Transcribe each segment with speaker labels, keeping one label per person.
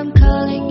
Speaker 1: I'm calling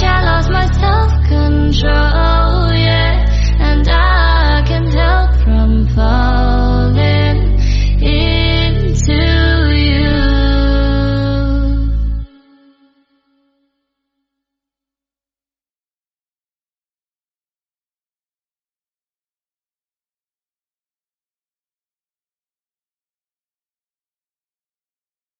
Speaker 1: I lost my self-control